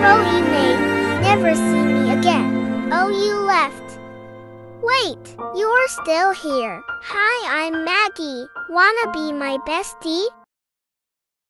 Pro you may never see me again. Oh, you left. Wait, you're still here. Hi, I'm Maggie. Wanna be my bestie?